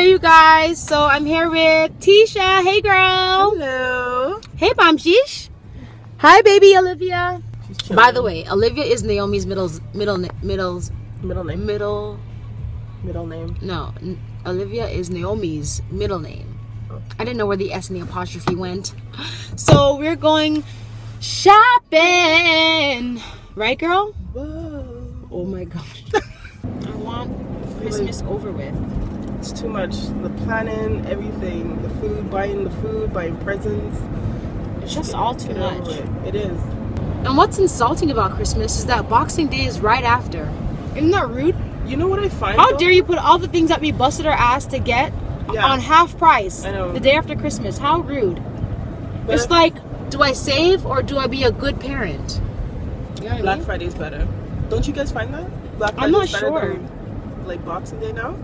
Hey you guys, so I'm here with Tisha. Hey girl. Hello. Hey Bamshish. Hi baby Olivia. By the way, Olivia is Naomi's middle middle middle Middle name. middle Middle name. no, Olivia is Naomi's middle name. I didn't know where the S and the apostrophe went. So we're going shopping. Right girl? Whoa. Oh my gosh. I want Christmas over with. It's too much. The planning, everything, the food, buying the food, buying presents. It's just all too much. it. It is. And what's insulting about Christmas is that Boxing Day is right after. Isn't that rude? You know what I find? How though? dare you put all the things that we busted our ass to get Yeah. on half price the day after Christmas? How rude. But it's like, do I save or do I be a good parent? You know what I Black mean? Friday's better. Don't you guys find that? Black I'm not Friday's better sure. than, like Boxing Day now?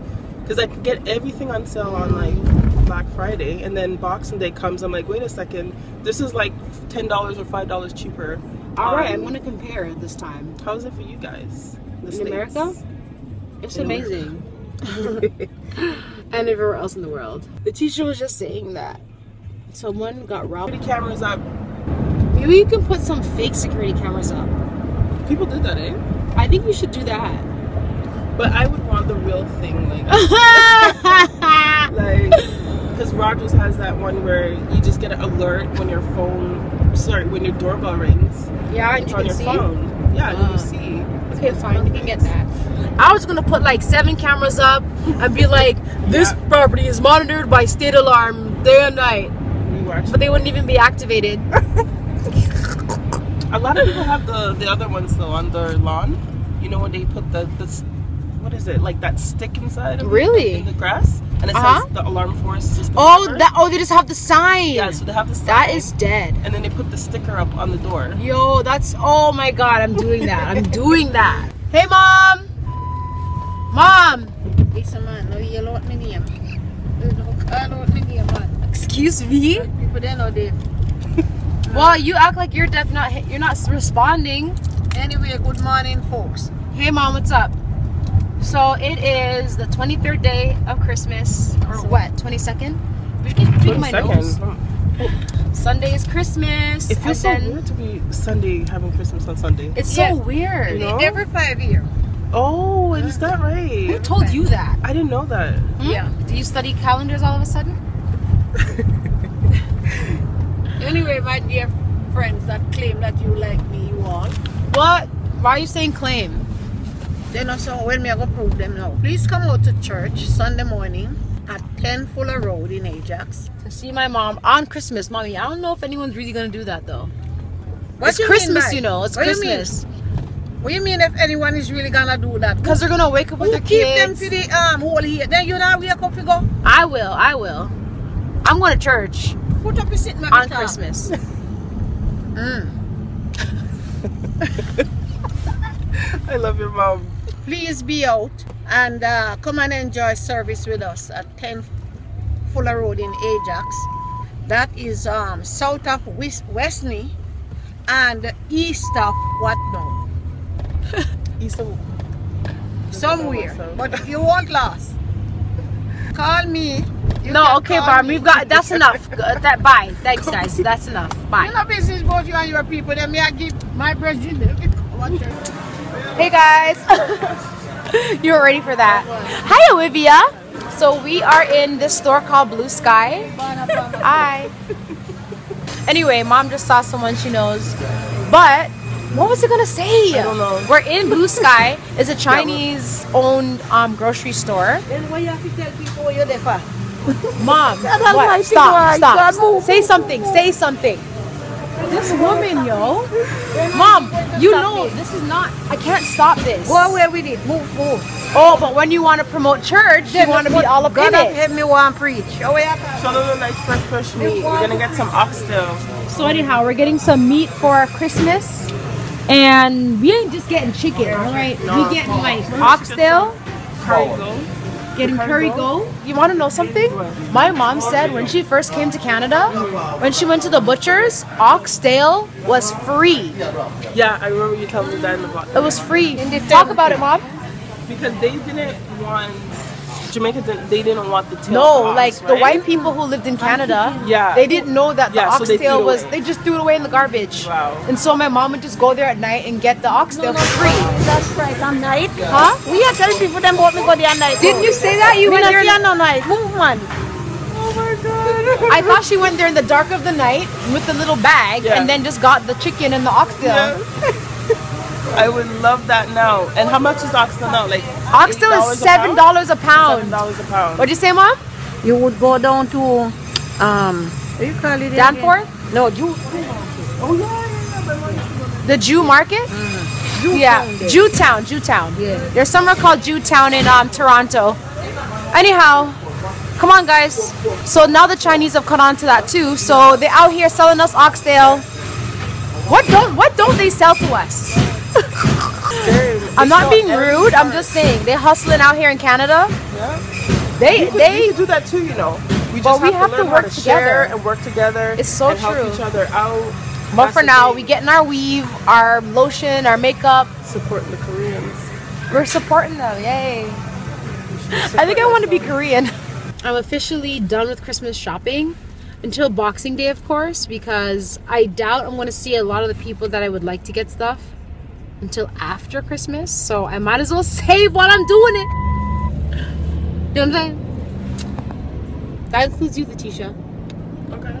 Because I can get everything on sale on like Black Friday, and then Boxing Day comes. I'm like, wait a second, this is like ten dollars or five dollars cheaper. All right, on- I'm gonna compare this time. How's it for you guys? In States? America? It's In amazing. and everywhere else in the world. The teacher was just saying that someone got robbed. Security cameras up. Maybe you can put some fake security cameras up. People did that, eh? I think you should do that. But I would want the real thing, like, like, because Rogers has that one where you just get an alert when your phone, sorry, when your doorbell rings. yeah, and you on can your see. phone. Yeah, Ah. you see. Okay, fine, you can get that. I was gonna put like seven cameras up and be like, this Yeah. property is monitored by state alarm day and night, but they wouldn't even be activated. A lot of people have the the other ones though on their lawn. You know when they put the this, what is it like that stick inside of it, Really? in the grass, and it Uh-huh. says the alarm force system. Oh, whatever. that oh, they just have the sign. Yeah, so they have the sign, is dead. and then they put the sticker up on the door. Yo, that's oh my god, I'm doing that. I'm doing that. Hey mom! Mom! Listen man, no yellow out my name. There's no call out my name man. Excuse me? People they know they. Well, you act like you're deaf not you're not responding. Anyway, good morning folks. Hey mom, what's up? So it is the 23rd day of Christmas, or what? 22nd? We keep tweaking my nose. 22nd. Sunday is Christmas, It feels so and then weird to be Sunday having Christmas on Sunday. it's Yeah. so weird. You know? Every five year. Oh, is that right? Who told you that? I didn't know that. Hmm? Yeah. Do you study calendars all of a sudden? Anyway, my dear friends that claim that you like me, you all. What? Why are you saying claim? They know so when me I go prove them now. Please come out to church Sunday morning at 10 Fuller Road in Ajax. To see my mom on Christmas, mommy. I don't know if anyone's really gonna do that though. What it's you Christmas, by- you know. It's what you mean? Christmas. What you mean if anyone is really gonna do that? Because they're gonna wake up with Who their keep them kids. for the um whole here? Then you not wake up to go. I will. I will. I'm going to church Put up your sitting at on the top. Christmas. Mm. I love your mom. Please be out and uh, come and enjoy service with us at 10 Fuller Road in Ajax. That is um, south of West Westney and east of what now? East of Somewhere. But you won't last. Call me. You no, okay, Barb. We've got. That's enough. That. Bye. Thanks, guys. That's enough. Bye. You know business about you and your people. Then me I give my brethren. them. Watch it. Hey guys. you were ready for that. Hi, Olivia. So we are in this store called Blue Sky. Hi. Anyway, mom just saw someone she knows. But what was it gonna say? I don't know. We're in Blue Sky. It's a Chinese-owned um, grocery store. Then why you have to tell people where you're there for? Mom, what? Stop, stop. Say something. Say something. This woman, yo. Mom, you know this is not. I can't stop this. Go away with it. Move, move. Oh, but when you want to promote church, you want to be all up God in have it. help me one preach. Oh, yeah. So those are like fresh, fresh meat. We're gonna get some oxtail. So anyhow, we're getting some meat for Christmas, and we ain't just getting chicken. All right, we getting like oxtail, getting curry go. You want to know something? My mom said when she first came to Canada, when she went to the butchers, oxtail was free. Yeah, I remember you telling me that in the box. It was free. Talk about it, mom. Because they didn't want Jamaica didn't. They didn't want the tail. No, ox, like the white people who lived in Canada, Yeah. they didn't know that the Yeah, so oxtail it was. away. They just threw it away in the garbage. Wow. And so my mom would just go there at night and get the oxtail for free. That's right, on night. Huh? We are telling people them about me go there night. Didn't you say that? You We went there. see her night. Move man. Oh my god. I thought she went there in the dark of the night with the little bag Yeah. and then just got the chicken and the oxtail. Yeah. I would love that now. And how much is oxtail now? Like Oxtail is seven dollars a pound. Seven dollars a pound. What'd you say, mom? You would go down to um what you call it? Danforth? again? No, you Oh yeah, yeah, yeah. The Jew Market? yeah, Town Jewtown, Jewtown. Yeah. There's somewhere called Jewtown in um, Toronto. Anyhow, come on, guys. So now the Chinese have caught on to that too. So they're out here selling us oxtail. What don't what don't they sell to us? They're- I'm not being every rude. I'm just saying they're hustling out here in Canada. Yeah. They We could, we they do that too, you know. We But just we have, have to, to learn work how to share together. and work together. It's so and help true. each other out. but That's for now thing. we getting our weave, our lotion, our makeup. Supporting the Koreans. We're supporting them. Yay. I think I want to be um, Korean. I'm officially done with Christmas shopping until Boxing Day, of course, because I doubt I'm going to see a lot of the people that I would like to get stuff until after Christmas. So I might as well save while I'm doing it. You know what I'm saying? That includes you, Letitia. Okay.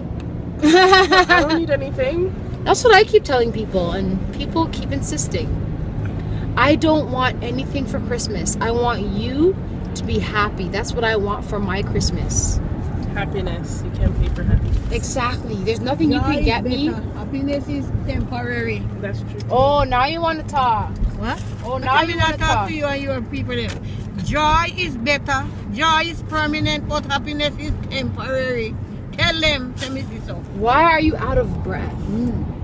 I don't need anything. That's what I keep telling people, and people keep insisting. I don't want anything for Christmas. I want you to be happy. That's what I want for my Christmas. Happiness. You can't pay for happiness. Exactly. There's nothing you can get me. Happiness is temporary. That's true. Oh, now you want to talk. What? Oh, Now now you you want to talk talk. to you and your people there. Joy is better. Joy is permanent, but happiness is temporary. Tell them, tell me this so. Why are you out of breath?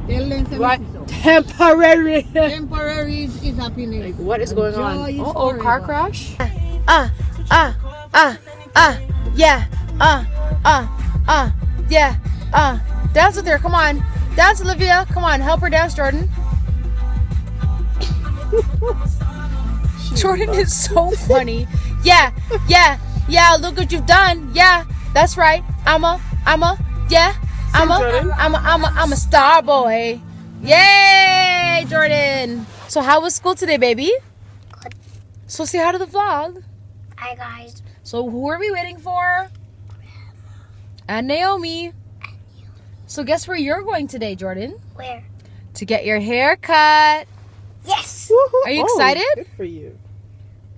Tell them, tell What? me this so. Temporary. Temporary is, is happiness. what is going on? Is Oh, oh, car forever. crash. Uh, uh, uh, uh, yeah, uh, uh, uh, yeah, uh. Dance with her. Come on, dance, Olivia. Come on, help her dance, Jordan. Jordan is so funny. Yeah, yeah, yeah. Look what you've done. Yeah, that's right. I'm a, I'm a, yeah. I'm a, Jordan. I'm a, I'm a, I'm a star boy. Yay, Jordan. So how was school today, baby? Good. So say hi to the vlog. Hi guys. So who are we waiting for? And Naomi. So guess where you're going today, Jordan? Where? To get your hair cut. Yes. Are you Oh, excited? Good for you.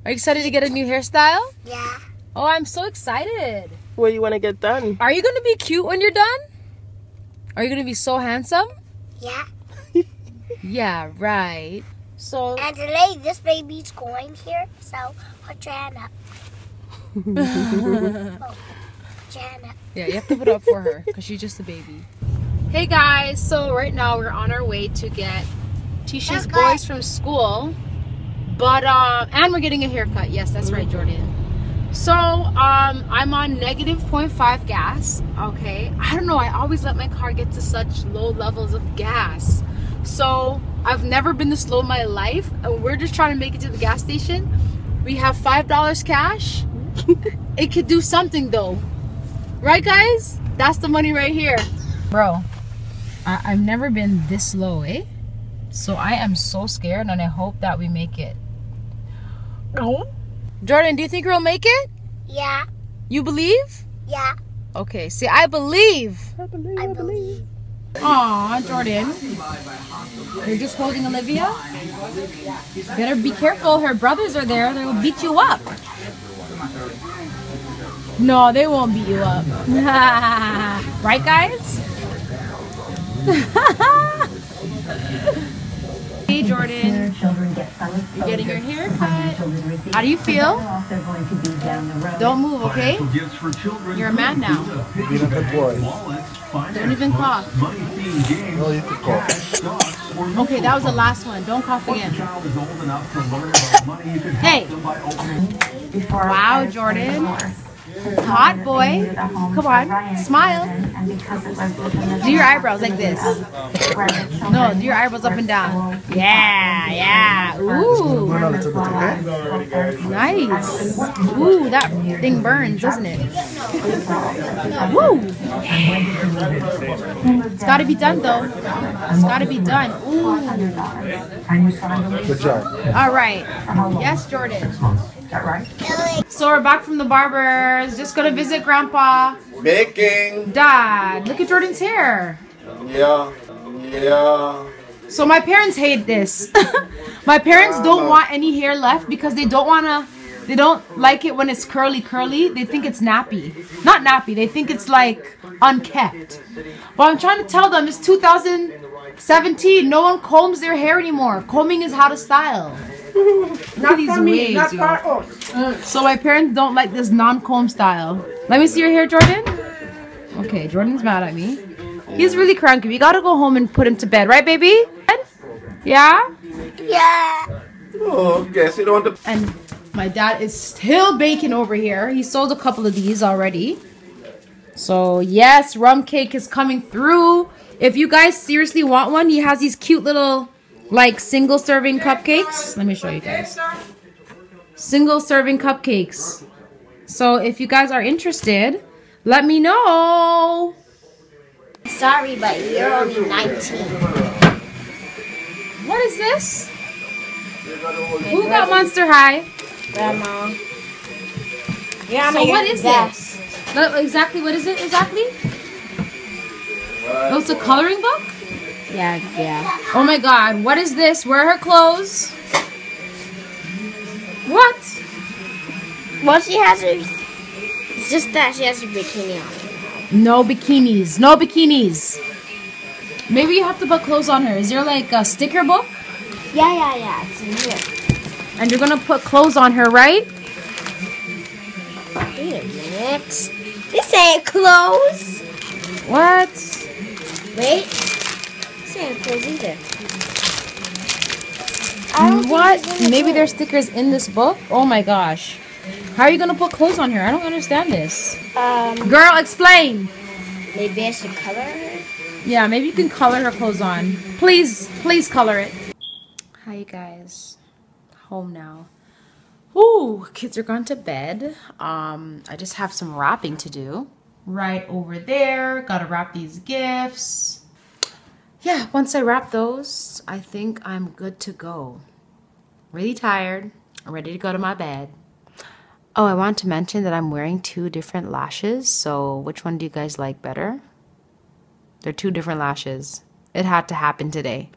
Are you excited to get a new hairstyle? Yeah. Oh, I'm so excited. What do you want to get done? Are you going to be cute when you're done? Are you going to be so handsome? Yeah. Yeah, right. So And today this baby's going here, so put your hand up. oh, put your hand up. Yeah, you have to put up for her because she's just a baby. Hey guys, so right now we're on our way to get Tisha's Haircut. boys from school. But um and we're getting a haircut. Yes, that's right, Jordan. So um I'm on negative 0.5 gas. Okay. I don't know, I always let my car get to such low levels of gas. So I've never been this low in my life. And we're just trying to make it to the gas station. We have five dollars cash. it could do something though. Right, guys? That's the money right here. Bro, I- I've never been this low, eh? So I am so scared and I hope that we make it. No. Jordan, do you think we'll make it? Yeah. You believe? Yeah. Okay, see, I believe. I believe. I believe. Aw, Jordan. You're just holding Olivia? Better be careful. Her brothers are there. They will beat you up. No, they won't beat you up. right, guys? Hey, Jordan. You're getting your hair cut. How do you feel? Don't move, okay? You're a man now. Being a good boy. Don't even cough. No, you can call. Okay, that was the last one. Don't cough again. Hey. Wow, Jordan. Hot boy. Come on, smile. Do your eyebrows like this. No, do your eyebrows up and down. Yeah, yeah. Ooh, Burn a little bit, okay? nice. Ooh, that thing burns, doesn't it? Woo! It's gotta be done though. It's gotta be done. Ooh. Good job. All right. Yes, Jordan. So we're back from the barber's. Just gonna visit Grandpa. Baking. Dad, look at Jordan's hair. Yeah. Yeah. So my parents hate this. my parents don't want any hair left because they don't wanna. They don't like it when it's curly curly. They think it's nappy. Not nappy. They think it's like unkept. But I'm trying to tell them it's 2017. No one combs their hair anymore. Combing is how to style. Look at these waves, yo. Mm. So my parents don't like this non-comb style. Let me see your hair, Jordan. Okay, Jordan's mad at me. He's really cranky. We gotta go home and put him to bed, right, baby? Yeah. Yeah. Oh, guess you don't want to. And my dad is still baking over here. He sold a couple of these already. So yes, rum cake is coming through. If you guys seriously want one, he has these cute little like single serving cupcakes. Let me show you guys. Single serving cupcakes. So if you guys are interested, let me know. Sorry, but you're only 19. What is this? Who got Monster High? Grandma. Yeah, So what is this? Exactly what is it exactly? Oh, it's a coloring book? Yeah, yeah. Oh my god, what is this? Where are her clothes? What? Well, she has her. It's just that she has a bikini on. No bikinis. No bikinis. Maybe you have to put clothes on her. Is there like a sticker book? Yeah, yeah, yeah. It's in here. And you're gonna put clothes on her, right? Wait a minute. This ain't clothes. What? Wait. This ain't either. I don't think What? Maybe there's stickers in this book? Oh my gosh. How are you gonna put clothes on her? I don't understand this. Um, Girl, explain. maybe I should color her. Yeah, maybe you can color her clothes on. Please, please color it. Hi, you guys. Home now. Ooh, kids are gone to bed. Um, I just have some wrapping to do. Right over there. Gotta wrap these gifts. Yeah, once I wrap those, I think I'm good to go. Really tired. I'm ready to go to my bed. Oh, I want to mention that I'm wearing two different lashes. So, which one do you guys like better? They're two different lashes. It had to happen today.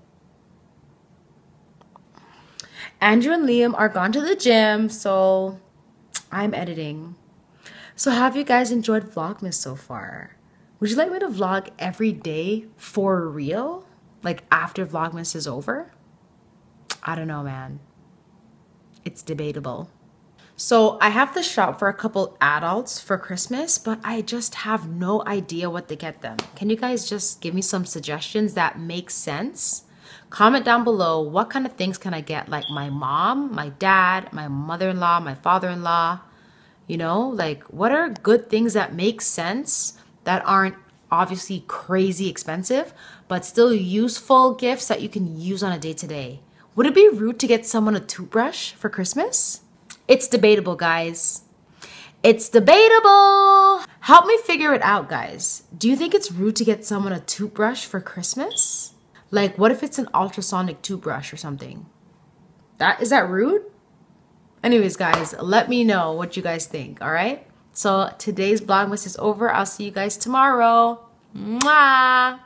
Andrew and Liam are gone to the gym, so I'm editing. So, have you guys enjoyed Vlogmas so far? Would you like me to vlog every day for real? Like after Vlogmas is over? I don't know, man. It's debatable. So I have to shop for a couple adults for Christmas, but I just have no idea what to get them. Can you guys just give me some suggestions that make sense? Comment down below what kind of things can I get like my mom, my dad, my mother-in-law, my father-in-law, you know, like what are good things that make sense that aren't obviously crazy expensive, but still useful gifts that you can use on a day to day. Would it be rude to get someone a toothbrush for Christmas? It's debatable, guys. It's debatable. Help me figure it out, guys. Do you think it's rude to get someone a toothbrush for Christmas? Like, what if it's an ultrasonic toothbrush or something? That is that rude? Anyways, guys, let me know what you guys think, all right? So today's Vlogmas is over. I'll see you guys tomorrow. Mwah!